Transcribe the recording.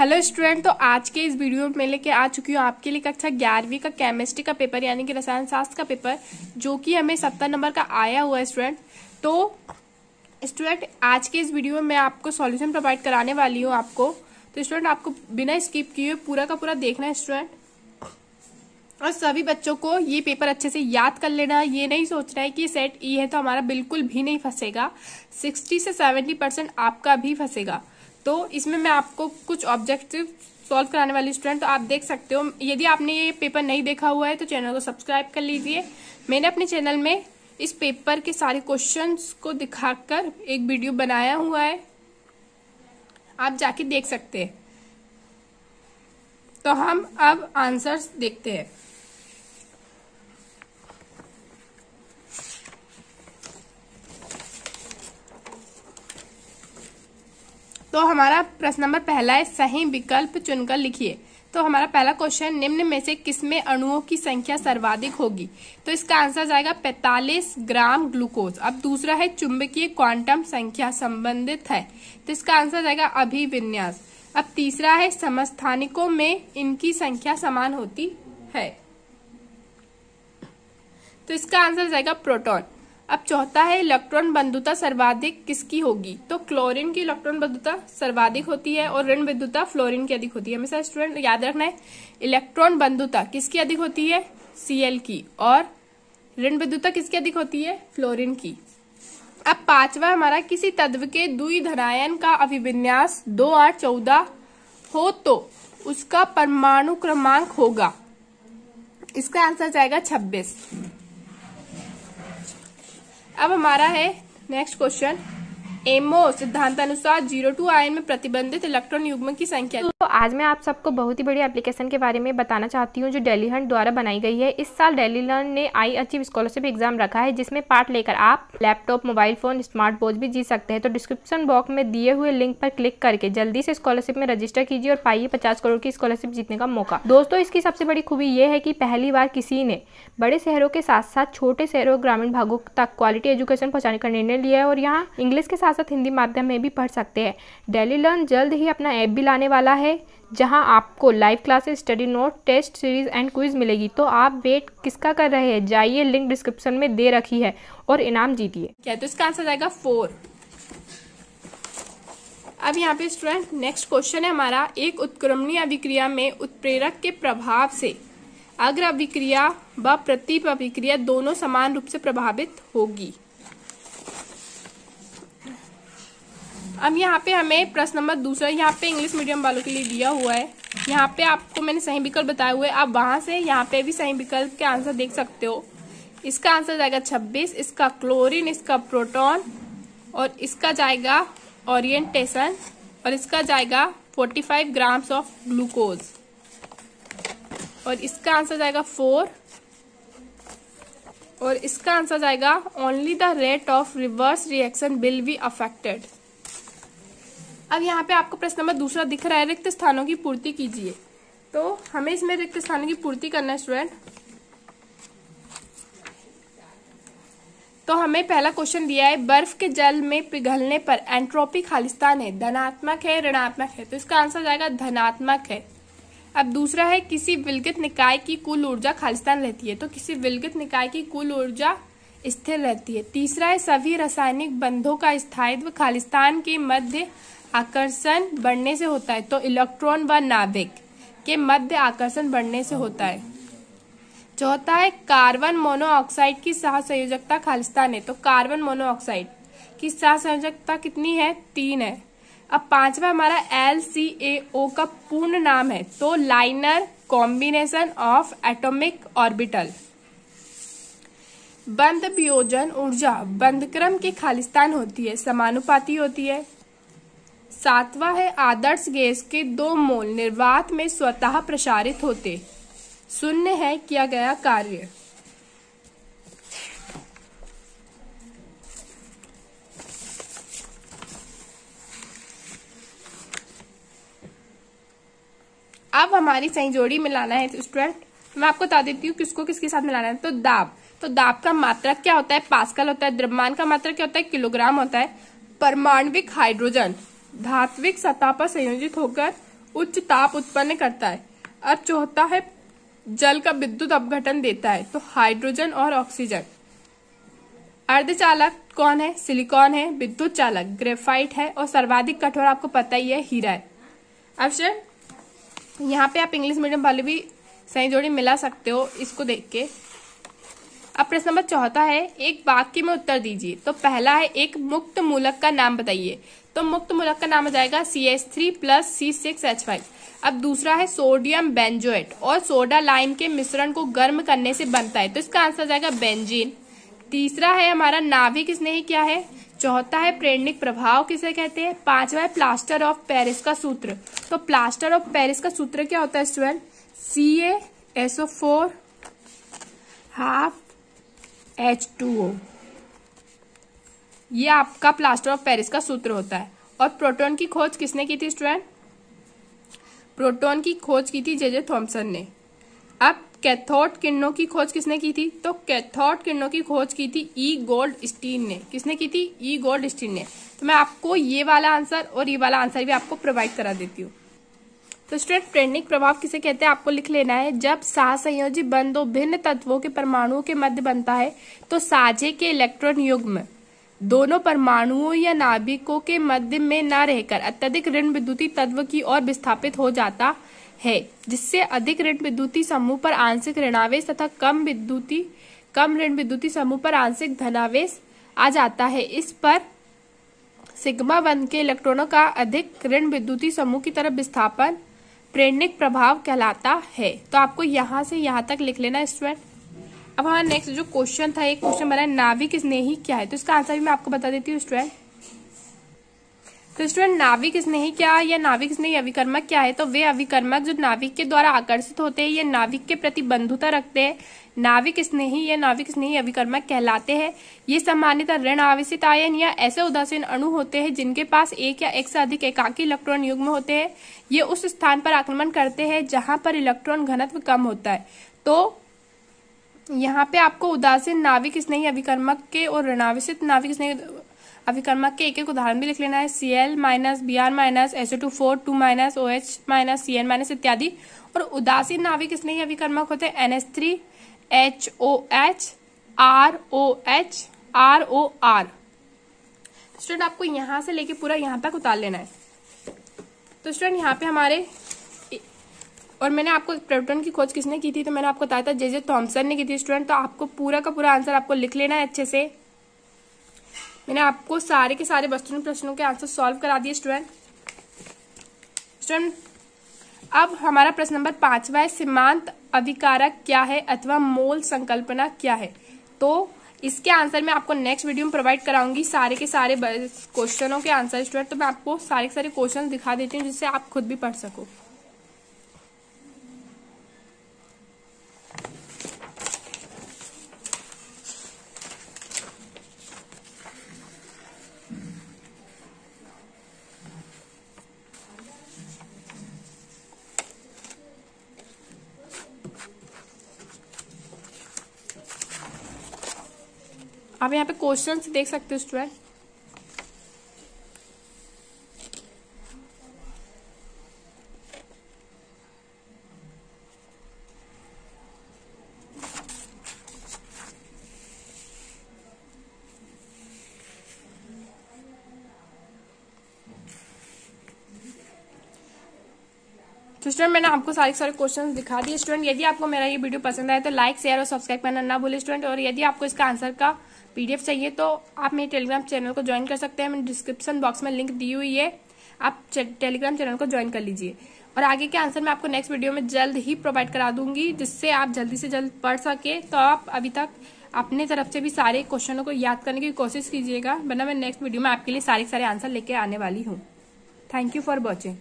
Hello student तो आज के इस वीडियो में लेके आ चुकी हूँ आपके लिए कक्षा ग्यारहवीं का केमिस्ट्री का पेपर यानी कि रसायन शास्त्र का पेपर जो कि हमें सत्तर नंबर का आया हुआ है स्टूडेंट तो स्टूडेंट आज के इस वीडियो में मैं आपको सॉल्यूशन प्रोवाइड कराने वाली हूँ आपको. तो स्टूडेंट आपको बिना स्किप किए पूरा का पूरा देखना है स्टूडेंट और सभी बच्चों को ये पेपर अच्छे से याद कर लेना, ये नहीं सोचना है कि सेट ई है तो हमारा बिल्कुल भी नहीं फंसेगा. सिक्सटी से सेवेंटी परसेंट आपका भी फंसेगा. तो इसमें मैं आपको कुछ ऑब्जेक्टिव सॉल्व कराने वाली स्टूडेंट तो आप देख सकते हो। यदि आपने ये पेपर नहीं देखा हुआ है तो चैनल को सब्सक्राइब कर लीजिए। मैंने अपने चैनल में इस पेपर के सारे क्वेश्चंस को दिखाकर एक वीडियो बनाया हुआ है। आप जाके देख सकते हैं। तो हम अब आंसर्स देखते हैं। तो हमारा प्रश्न नंबर पहला है, सही विकल्प चुनकर लिखिए। तो हमारा पहला क्वेश्चन निम्न में से किसमें अणुओं की संख्या सर्वाधिक होगी? तो इसका आंसर जाएगा 45 ग्राम ग्लूकोज। अब दूसरा है, चुंबकीय क्वांटम संख्या संबंधित है। तो इसका आंसर जाएगा अभिविन्यास। अब तीसरा है, समस्थानिकों में इनकी संख्या समान होती है। तो इसका आंसर जाएगा प्रोटॉन। अब चौथा है, इलेक्ट्रॉन बंधुता सर्वाधिक किसकी होगी? तो क्लोरीन की इलेक्ट्रॉन बंधुता सर्वाधिक होती है और ऋण बंधुता फ्लोरीन की अधिक होती है। हमेशा स्टूडेंट याद रखना है, इलेक्ट्रॉन बंधुता किसकी अधिक होती है? सीएल की। और ऋण बंधुता किसकी अधिक होती है? फ्लोरीन की। अब पांचवा हमारा, किसी तत्व के दुई धनायन का अभिविन्यास दो आठ चौदह हो तो उसका परमाणु क्रमांक होगा। इसका आंसर जाएगा छब्बीस। अब हमारा है नेक्स्ट क्वेश्चन एमओ सिद्धांत अनुसार ज़ीरो टू आयन में प्रतिबंधित इलेक्ट्रॉन युग्म की संख्या। आज मैं आप सबको बहुत ही बड़ी एप्लीकेशन के बारे में बताना चाहती हूँ, जो डेली हंट द्वारा बनाई गई है। इस साल डेली लर्न ने आई अचीव स्कॉलरशिप एग्ज़ाम रखा है, जिसमें पार्ट लेकर आप laptop mobile phone smart watch भी जीत सकते हैं। तो डिस्क्रिप्शन बॉक्स में दिए हुए लिंक पर क्लिक करके जल्दी से स्कॉलरशिप में रजिस्टर कीजिए और पाइए पचास करोड़ की स्कॉलरशिप जीतने का मौका। दोस्तों, इसकी सबसे बड़ी खूबी यह है कि पहली बार किसी ने बड़े शहरों के साथ साथ छोटे शहरों, ग्रामीण भागों तक क्वालिटी एजुकेशन पहुँचाने का निर्णय लिया है और यहाँ इंग्लिश के साथ साथ हिंदी माध्यम में भी पढ़ सकते हैं। डेली लर्न जल्द ही अपना ऐप भी लाने वाला है। जहाँ आपको live classes study note test series and quiz मिलेगी। तो आप वेट किसका कर रहे हैं? जाइए लिंक डिस्क्रिप्शन में दे रखी है और इनाम जीतिए। क्या तो इसका आंसर जाएगा फोर अब यहाँ पे स्टूडेंट नेक्स्ट क्वेश्चन है हमारा। एक उत्क्रमणीय अभिक्रिया में उत्प्रेरक के प्रभाव से अग्र अभिक्रिया व प्रतीप अभिक्रिया दोनों समान रूप से प्रभावित होगी। अब यहाँ पे हमें प्रश्न नंबर दूसरा यहाँ पे इंग्लिश मीडियम वालों के लिए दिया हुआ है। यहाँ पे आपको मैंने सही विकल्प बताए हुए आप वहाँ से यहाँ पे भी सही विकल्प के आंसर देख सकते हो। इसका आंसर जाएगा 26 इसका क्लोरीन इसका प्रोटॉन और इसका जाएगा ओरिएंटेशन और इसका जाएगा 45 ग्राम्स ऑफ़ ग्लूकोज और इसका आंसर जाएगा फोर और इसका आंसर जाएगा only the rate of reverse reaction will be affected अब यहाँ पे आपको प्रश्न नंबर दूसरा दिख रहा है, रिक्त स्थानों की पूर्ति कीजिए। तो हमें इसमें रिक्त स्थानों की पूर्ति करना है, स्टूडेंट। तो हमें पहला क्वेश्चन दिया है, बर्फ़ के जल में पिघलने पर एंट्रोपी खालिस्तान है, धनात्मक है, ऋणात्मक है? तो इसका आंसर जाएगा, धनात्मक है। अब दूसरा है, किसी विलगित निकाय की कुल ऊर्जा खालिस्तान रहती है तो किसी विलगित निकाय की कुल ऊर्जा स्थिर रहती है। तीसरा है, सभी रासायनिक बंधों का स्थायित्व खालिस्तान के मध्य आकर्षण बढ़ने से होता है तो इलेक्ट्रॉन व नाभिक के मध्य आकर्षण बढ़ने से होता है। चौथा है, कार्बन मोनोऑक्साइड की सह संयोजकता खालिस्तान है तो कार्बन मोनोऑक्साइड की सह संयोजकता कितनी है? तीन है। अब पांचवा हमारा एल सी ए का पूर्ण नाम है तो linear combination of atomic orbital. बंद वियोजन ऊर्जा बंद क्रम की खालिस्तान होती है, समानुपाती होती है। सातवां है आदर्श गैस के दो मोल निर्वात में स्वतः प्रसारित होते। शून्य है किया गया कार्य। अब हमारी सही जोड़ी मिलाना है स्टूडेंट। मैं आपको बता देती हूँ किसको किसके साथ मिलाना है। तो दाब। तो दाब का मात्रक क्या होता है? पास्कल होता है, द्रव्यमान का मात्रक क्या होता है? किलोग्राम होता है। परमाणविक हाइड्रोजन। धात्विक सतह पर संयोजित होकर उच्च ताप उत्पन्न करता है। अब चौथा है, जल का विद्युत अपघटन देता है तो हाइड्रोजन और ऑक्सीजन। अर्धचालक कौन है? सिलिकॉन है, विद्युत चालक। ग्रेफाइट है और सर्वाधिक कठोर, आपको पता ही है, हीरा है। सर, यहाँ पे आप इंग्लिश मीडियम वाले भी सही जोड़ी मिला सकते हो इसको देख के। अब प्रश्न नंबर चौथा है, एक वाक्य में उत्तर दीजिए। तो पहला है, एक मुक्त मूलक का नाम बताइए। तो मुक्त मूलक का नाम हो जाएगा C H three plus C six H five अब दूसरा है, सोडियम बेंजोएट, और सोडा लाइम के मिश्रण को गर्म करने से बनता है। तो इसका आंसर हो जाएगा बेंजीन। तीसरा है, हमारा नाभिक स्नेही क्या है। चौथा है, प्रेरणिक प्रभाव किसे कहते हैं? पांचवा है, प्लास्टर ऑफ़ पेरिस का सूत्र। तो प्लास्टर ऑफ़ पेरिस का सूत्र क्या होता है, student? C SO four half H two O ये आपका प्लास्टर ऑफ़ पेरिस का सूत्र होता है। और प्रोटॉन की खोज किसने की थी स्टूडेंट प्रोटॉन की खोज की थी जे जे थॉम्सन ने। अब कैथोड किरणों की खोज किसने की थी? तो कैथोड किरणों की खोज की थी ई गोल्ड स्टीन ने। किसने की थी? ई गोल्ड स्टीन ने। तो मैं आपको ये वाला आंसर और ये वाला आंसर भी आपको प्रोवाइड करा देती हूँ। तो स्टूडेंट प्रेरणिक प्रभाव किसे कहते हैं? आपको लिख लेना है, जब सहसंयोजी बंद दो भिन्न तत्वों के परमाणुओं के मध्य बनता है तो साझे के इलेक्ट्रॉन युग्म, दोनों परमाणुओं या नाभिकों के मध्य में न रहकर अत्यधिक ऋण विद्युती तत्व की ओर विस्थापित हो जाता है, जिससे अधिक ऋण विद्युती समूह पर आंशिक ऋणावेश तथा कम विद्युती कम ऋण विद्युती समूह पर आंशिक धनावेश आ जाता है। इस पर सिग्मा वन के इलेक्ट्रॉनों का अधिक ऋण विद्युती समूह की तरफ़ विस्थापन प्रेरणिक प्रभाव कहलाता है। तो आपको यहाँ से यहाँ तक लिख लेना स्टूडेंट अब हमारा नेक्स्ट जो क्वेश्चन था, एक क्वेश्चन बना है नाविक स्नेही क्या है? तो इसका आंसर भी मैं आपको बता देती हूँ स्टूडेंट तो स्टूडेंट नाविक स्नेही क्या या नाविक स्नेही अभिकर्मक क्या है? तो वे अभिकर्मक जो नाविक के द्वारा आकर्षित होते हैं या नाविक के प्रति बंधुता रखते हैं नाविक स्नेही या नाविक स्नेही अभिकर्मक कहलाते हैं। ये सामान्यतः ऋण आवेशित आयन या ऐसे उदासीन अणु होते हैं जिनके पास एक या एक से अधिक एकाकी इलेक्ट्रॉन युग्म होते हैं। ये उस स्थान पर आक्रमण करते हैं जहाँ पर इलेक्ट्रॉन घनत्व कम होता है। तो यहाँ पे आपको उदासीन नाविक स्नेही अभिकर्मक के और ऋणावेशित नाविक स्नेही अभिकर्मक के एक एक उदाहरण भी लिख लेना है। C L minus B R minus SO two four two minus O H minus C N minus इत्यादि। और उदासीन नाविक स्नेही अभिकर्मक होते हैं। N S three H O H R O H R O R student आपको यहाँ से लेके पूरा यहाँ तक उतार लेना है। तो स्टूडेंट यहाँ पे हमारे और मैंने आपको प्रोटोन की खोज किसने की थी? तो मैंने आपको बताया था जे जे थॉम्सन ने की थी स्टूडेंट तो आपको पूरा का पूरा आंसर आपको लिख लेना है अच्छे से। मैंने आपको सारे के सारे वस्तुनिक प्रश्नों के आंसर सॉल्व करा दिए स्टूडेंट स्टूडेंट अब हमारा प्रश्न नंबर पांचवा है, सीमांत अभिकारक क्या है अथवा मोल संकल्पना क्या है? तो इसके आंसर मैं आपको नेक्स्ट वीडियो में प्रोवाइड कराऊँगी। सारे के सारे क्वेश्चनों के आंसर स्टूडेंट तो मैं आपको सारे के सारे क्वेश्चन दिखा देती हूँ जिससे आप खुद भी पढ़ सको। आप यहाँ पे क्वेश्चन देख सकते हो स्टूडेंट स्टूडेंट, मैंने आपको सारे सारे क्वेश्चन दिखा दिए। स्टूडेंट, यदि आपको मेरा ये वीडियो पसंद आया तो लाइक शेयर और सब्सक्राइब करना ना भूले स्टूडेंट। और यदि आपको इसका आंसर का पीडीएफ चाहिए तो आप मेरे टेलीग्राम चैनल को ज्वाइन कर सकते हैं। मैंने डिस्क्रिप्शन बॉक्स में लिंक दी हुई है। आप टेलीग्राम चैनल को ज्वाइन कर लीजिए। और आगे के आंसर मैं आपको नेक्स्ट वीडियो में जल्द ही प्रोवाइड करा दूँगी, जिससे आप जल्दी से जल्द पढ़ सके। तो आप अभी तक अपने तरफ़ से भी सारे क्वेश्चनों को याद करने की कोशिश कीजिएगा, वरना मैं नेक्स्ट वीडियो में आपके लिए सारे सारे आंसर लेके आने वाली हूँ। Thank you for watching